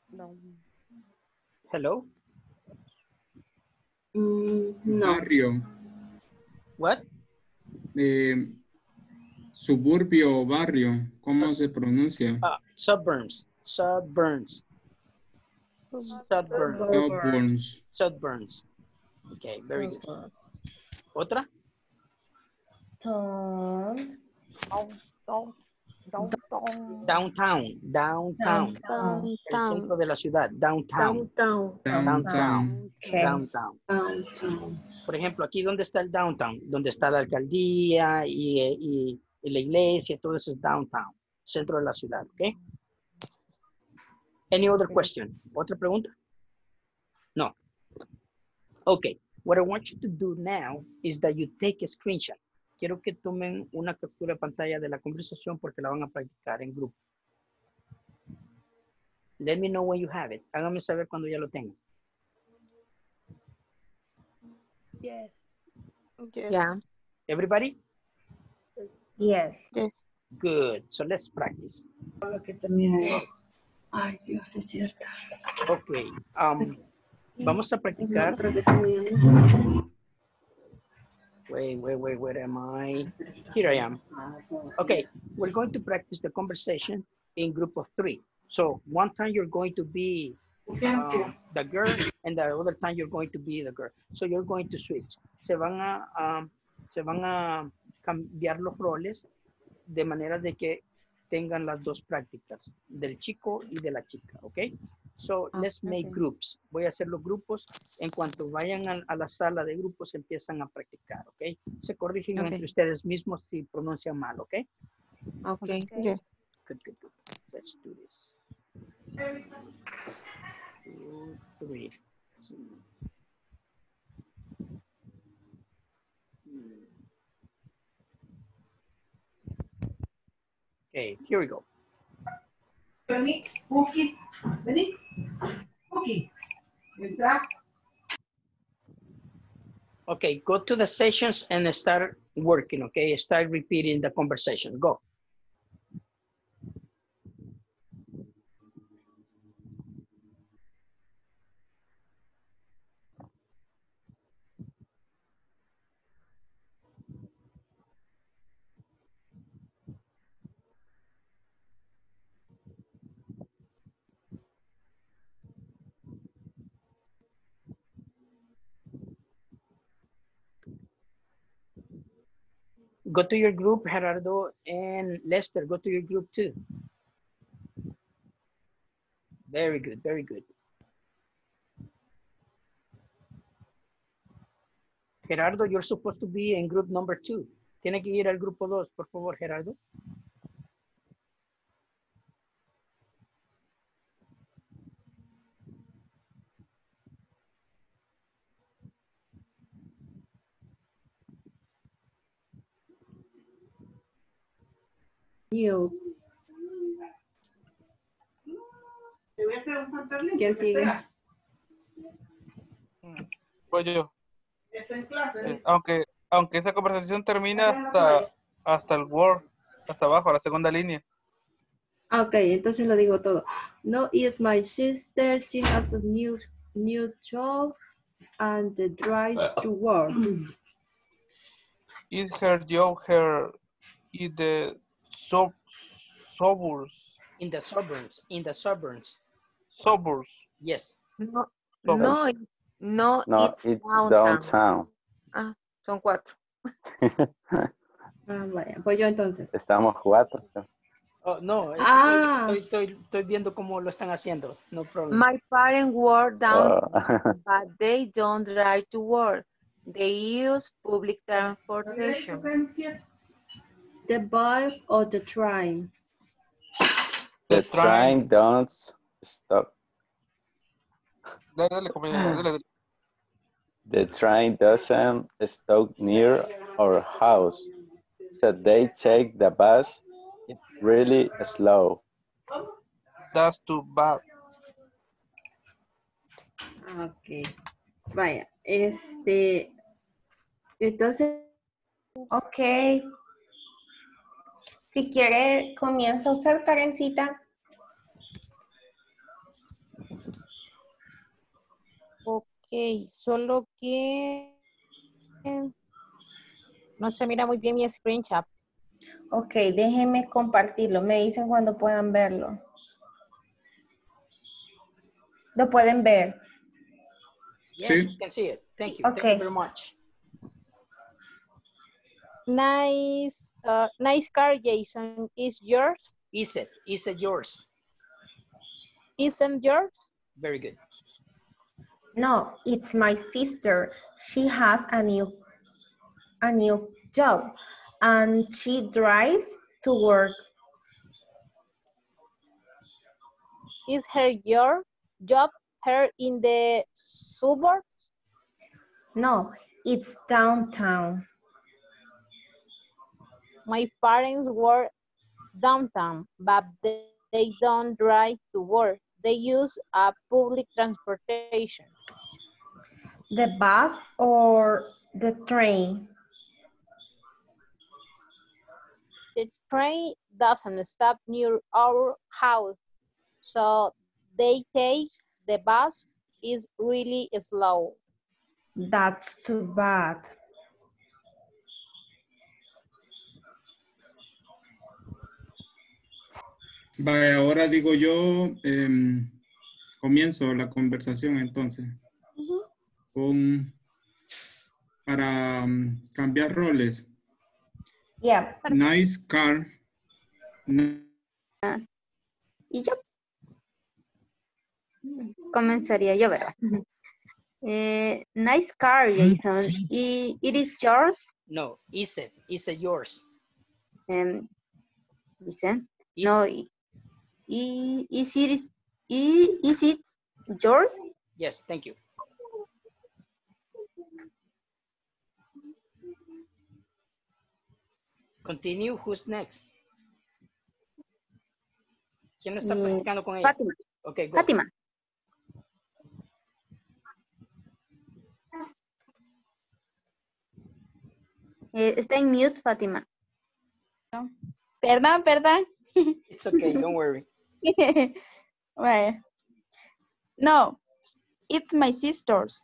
No. Hello? Mm, Barrio. What? Eh, suburbio o barrio. ¿Cómo se pronuncia? Ah, suburbs. Suburbs. Suburbs. Suburbs. Suburbs. Okay, very good. ¿Otra? Downtown. Downtown. El centro de la ciudad. Downtown. Downtown. Downtown. Por ejemplo, aquí donde está el downtown, donde está la alcaldía y, y- y la iglesia, todo eso es downtown, centro de la ciudad, ¿ok? Any other question? ¿Otra pregunta? No. Okay, what I want you to do now is that you take a screenshot. Quiero que tomen una captura de pantalla de la conversación porque la van a practicar en grupo. Let me know when you have it. Hágame saber cuando ya lo tengan. Yes. Yeah. Everybody? Yes. Yes. Good. So let's practice. Ay, Dios, es cierto. Okay. Um, vamos a practicar. Wait, wait, wait, where am I? Here I am. Okay, we're going to practice the conversation in group of three. So one time you're going to be um, the girl and the other time you're going to be the girl. So you're going to switch. Se van a, um, se van a cambiar los roles de manera de que tengan las dos prácticas, del chico y de la chica, ¿ok? So let's make groups. Voy a hacer los grupos. En cuanto vayan a, a la sala de grupos, empiezan a practicar, ¿ok? Se corrigen Ok. entre ustedes mismos si pronuncian mal, ¿ok? Okay. Yeah. Good, good, good. Let's do this. Two, three. Okay, here we go. Vení, Cookie. Cookie, entra. Okay, go to the sessions and start working, okay? Start repeating the conversation. Go. Go to your group, Gerardo and Lester. Go to your group too. Very good, very good. Gerardo, you're supposed to be in group number two. Tiene que ir al grupo dos, por favor, Gerardo. You. ¿Quién sigue? Pues yo. Eh, aunque, aunque esa conversación termina hasta, hasta el Word, hasta abajo, la segunda línea. Ah, Ok, entonces lo digo todo. No, it's my sister. She has a new new job and the drive to work. Is her job her in the sub, suburbs? In the suburbs, in the suburbs. Suburbs. Yes. No, Suburbs. no, no, No, it's, it's downtown. downtown. Ah, son cuatro. Ah, vaya, pues yo entonces. Estamos cuatro. Oh, no, es que Ah. estoy, estoy, estoy viendo cómo lo están haciendo. No problem. My parents work down, Ah. but they don't drive to work. They use public transportation. The bus or the train? The train don't stop. Dale, dale, dale, dale. The train doesn't stop near our house, so they take the bus. It's really slow. That's too bad. Ok. Vaya, este. Entonces. Ok. Si quiere, comienza a usar Karencita. Ok, solo que no se mira muy bien mi screenshot. Ok, déjenme compartirlo. Me dicen cuando puedan verlo. Lo pueden ver. Yeah, Sí. you can see it. Thank you. Thank Okay. you very much. Nice, uh, nice car, Jason. Is yours? Is it? Is it yours? Isn't yours? Very good. No, it's my sister. She has a new a new job and she drives to work. Is her your job her in the suburbs? No, it's downtown. My parents work downtown, but they, they don't drive to work. They use a public transportation. The bus or the train? The train doesn't stop near our house, so they take the bus is really slow. That's too bad. Vale, ahora digo yo, em, comienzo la conversación entonces. Con, para mm, cambiar roles. Yeah. Nice car. Ni- Y yo comenzaría yo, ¿verdad? Eh, nice car, Jason. Y it is yours. No, is it? Is it yours? Um, listen. Is no, is it is it yours? Yes, thank you. Continue, who's next? ¿Quién no está Mm, practicando con ella? Fátima. Okay, go. Fátima. Eh, está en mute, Fátima. Perdón, perdón. It's okay, don't worry. Well, no, it's my sister's.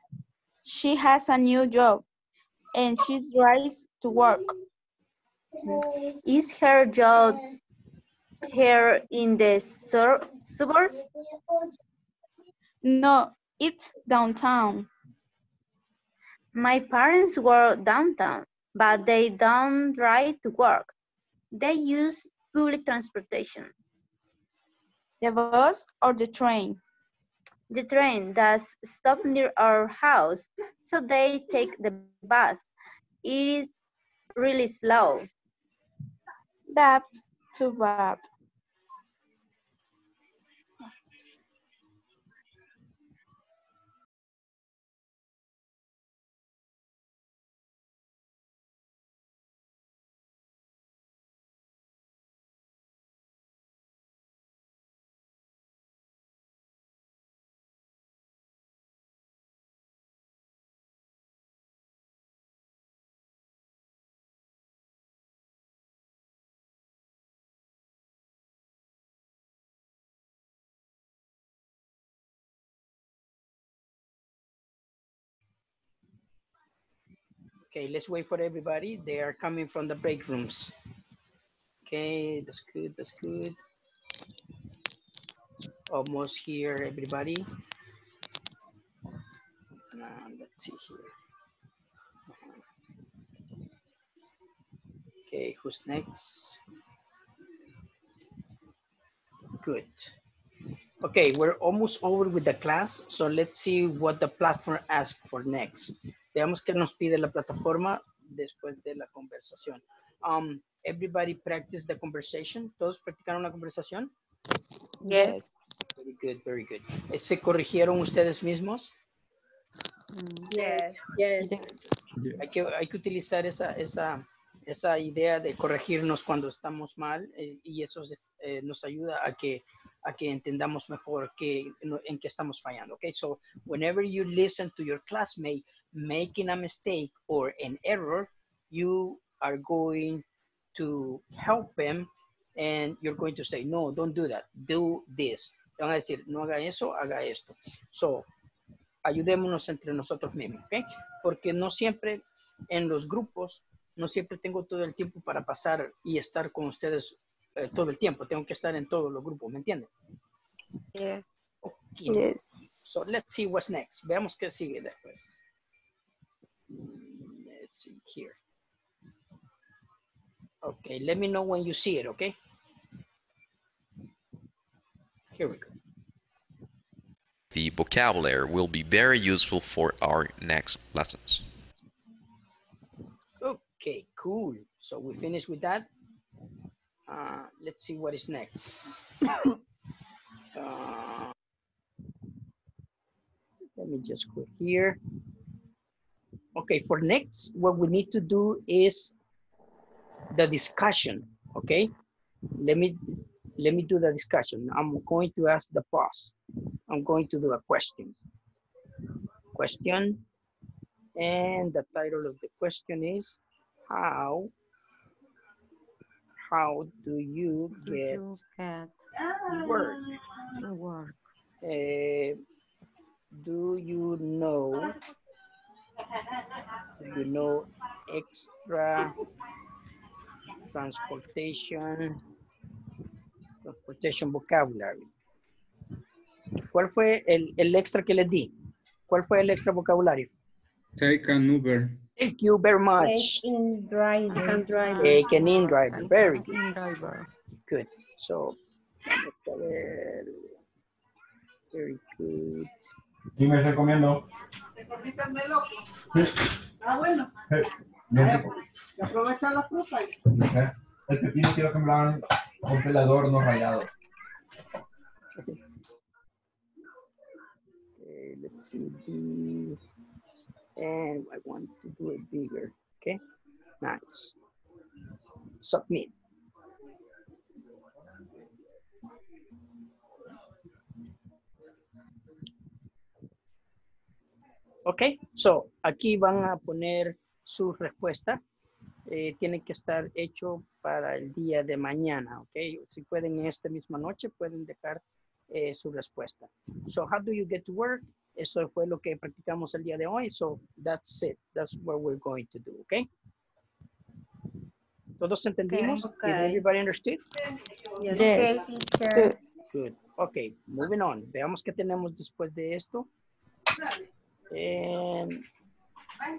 She has a new job and she drives to work. Is her job here in the sur suburbs? No, it's downtown. My parents work downtown, but they don't drive to work. They use public transportation. The bus or the train? The train does stop near our house, so they take the bus. It is really slow. That's too bad. Okay, let's wait for everybody. They are coming from the break rooms. Okay, that's good, that's good. Almost here, everybody. Let's see here. Okay, who's next? Good. Okay, we're almost over with the class, so let's see what the platform asks for next. Veamos qué nos pide la plataforma después de la conversación. Um, everybody practice the conversation. ¿Todos practicaron la conversación? Yes. Very good, very good. Eh, ¿Se corrigieron ustedes mismos? Yes. Yes. Hay que, hay que utilizar esa, esa, esa idea de corregirnos cuando estamos mal eh, y eso es, eh, nos ayuda a que, a que entendamos mejor que, en, en qué estamos fallando. Okay, so whenever you listen to your classmate making a mistake or an error, you are going to help them and you're going to say, no, don't do that, do this. Te van a decir, no haga eso, haga esto. So, ayudémonos entre nosotros mismos, ¿ok? Porque no siempre en los grupos, no siempre tengo todo el tiempo para pasar y estar con ustedes eh, todo el tiempo. Tengo que estar en todos los grupos, ¿me entienden? Yes. Okay. Yes. So let's see what's next. Veamos qué sigue después. Let's see here. Okay, let me know when you see it, okay? Here we go. The vocabulary will be very useful for our next lessons. Okay, cool. So we finished with that. Uh, let's see what is next. Uh, let me just go here. Okay, for next, what we need to do is the discussion, okay? Let me, let me do the discussion. I'm going to ask the boss. I'm going to do a question. Question. And the title of the question is, how, how do you Do get you get work? work? Eh, do you know know extra transportation transportation vocabulary ¿Cuál fue el, el extra que les di? ¿Cuál fue el extra vocabulario? Take an Uber. Thank you very much. Take in driver. Take an in driver. Very good. In-driver. Good. So, vamos a ver. Very good. Y me recomiendo. Sí. Ah, bueno. Eh. ¿Se aprovecha la fruta? No sé. El pepino quiero que me lo hagan con pelador, no rayado. let's see, and I want to do it bigger, okay? Nice. Submit. Ok, so aquí van a poner su respuesta. Eh, tiene que estar hecho para el día de mañana, ok. Si pueden esta misma noche, pueden dejar eh, su respuesta. So, how do you get to work? Eso fue lo que practicamos el día de hoy. So, that's it. That's what we're going to do, ok. ¿Todos entendimos? Did Okay. everybody understood? Yes. Okay, teacher. Good. Ok, moving on. Veamos qué tenemos después de esto. And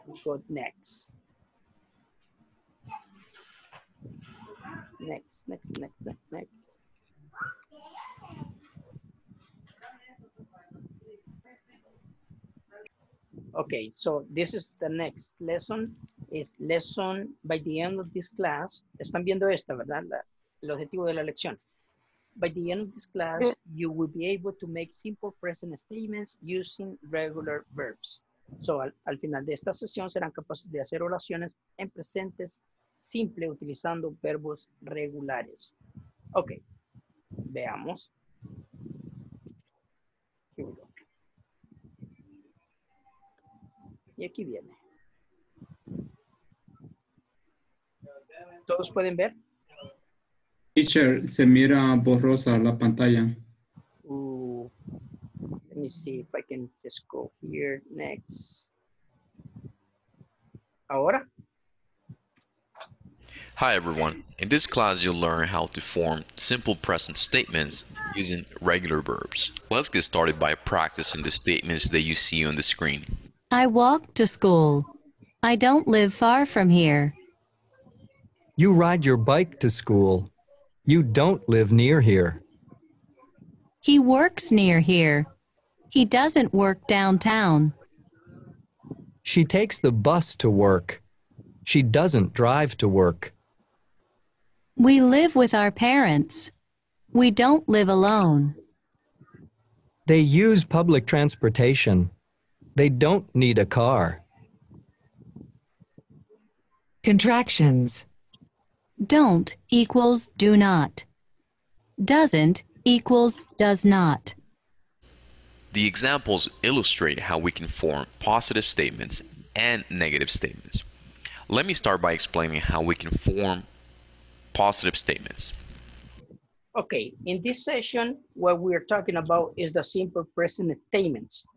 we go next. Next, next, next, next, next. Okay, so this is the next lesson. Is lesson by the end of this class. Están viendo esta, ¿verdad? El objetivo de la lección. By the end of this class, you will be able to make simple present statements using regular verbs. So, al, al final de esta sesión serán capaces de hacer oraciones en presentes simple utilizando verbos regulares. Ok, veamos. Here we go. Y aquí viene. ¿Todos pueden ver? Teacher, se mira borrosa la pantalla. Ooh, let me see if I can just go here next. Ahora, Hi everyone. In this class you'll learn how to form simple present statements using regular verbs. Let's get started by practicing the statements that you see on the screen. I walk to school. I don't live far from here. You ride your bike to school. You don't live near here. He works near here. He doesn't work downtown. She takes the bus to work. She doesn't drive to work. We live with our parents. We don't live alone. They use public transportation. They don't need a car. Contractions. Don't equals do not. Doesn't equals does not. The examples illustrate how we can form positive statements and negative statements. Let me start by explaining how we can form positive statements. okay, in this session, what we're talking about is the simple present statements.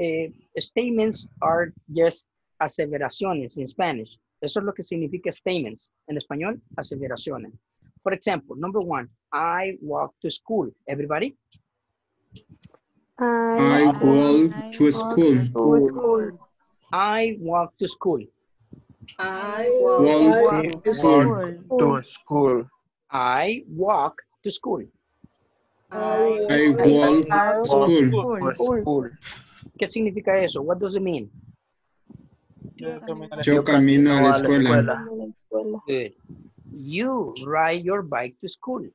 Eh, statements are just aseveraciones in Spanish. Eso es lo que significa statements. En español, aseveraciones. For example, number one, I walk to school. Everybody? I walk to school. school. I walk to school. I Walk walk to school. To school. I walk to school. I walk to school. School. ¿Qué significa eso? What does it mean? Yo camino a la escuela. Good. You ride your bike to school.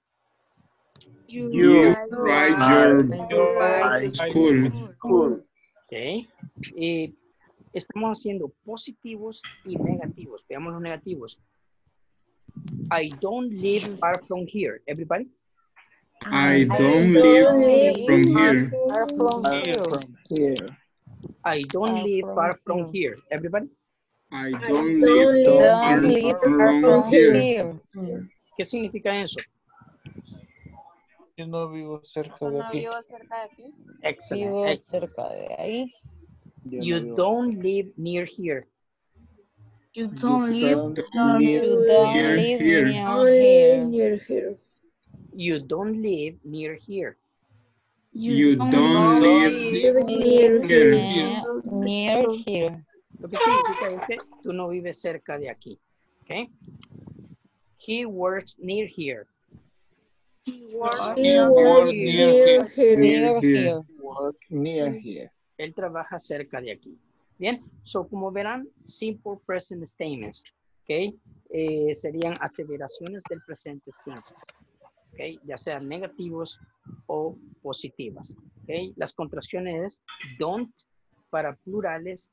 You ride your bike to school. School. Okay. Eh, estamos haciendo positivos y negativos. Veamos los negativos. I don't live far from here. Everybody? I don't live from here. From here. From here. I don't oh, live far from here. Everybody? I don't live far from here. ¿Qué significa eso? Yo no vivo cerca de aquí. cerca de aquí. Excellent. Vivo excellent. cerca de ahí. Yo no You don't live near here. You don't live You don't near live here. near here. You don't live near here. You don't live near here. Near here. Lo que significa es que tú no vives cerca de aquí. Okay? He works near here. Work Near near here. Near here. here. Work near here. Él trabaja cerca de aquí. Bien, so como verán, simple present statements, ¿ok? Eh, serían aseveraciones del presente simple, ¿ok? Ya sean negativos o positivas. Ok, las contracciones es don't para plurales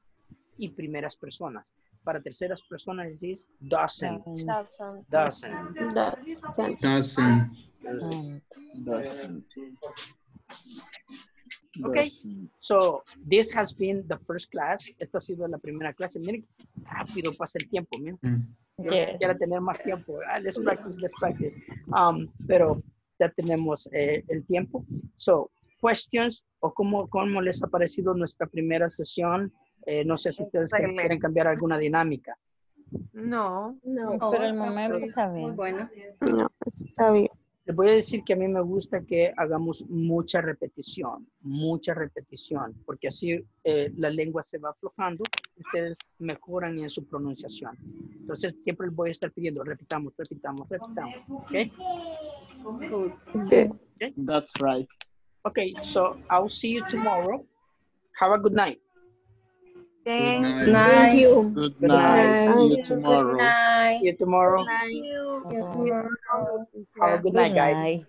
y primeras personas. Para terceras personas es doesn't. Doesn't. Doesn't. Doesn't. Okay, so this has been the first class. Esta ha sido la primera clase. Miren, rápido pasa el tiempo, miren. Yo Yes. tener más tiempo. Ah, let's practice, let's practice. Um, pero ya tenemos eh, el tiempo. So, questions o cómo, cómo les ha parecido nuestra primera sesión. Eh, no sé si ustedes quieren- cambiar alguna dinámica. No. No, pero el está momento bien. está Muy bien. bueno. No, está bien. Les voy a decir que a mí me gusta que hagamos mucha repetición, mucha repetición, porque así eh, la lengua se va aflojando, ustedes mejoran en su pronunciación. Entonces, siempre les voy a estar pidiendo, repitamos, repitamos, repitamos, ¿ok? Okay. That's right. Okay, so I'll see you tomorrow. Have a good night. Thank night. you. Night. Good Good night. night. See you tomorrow. See you tomorrow. You tomorrow. Have a good night, guys. night.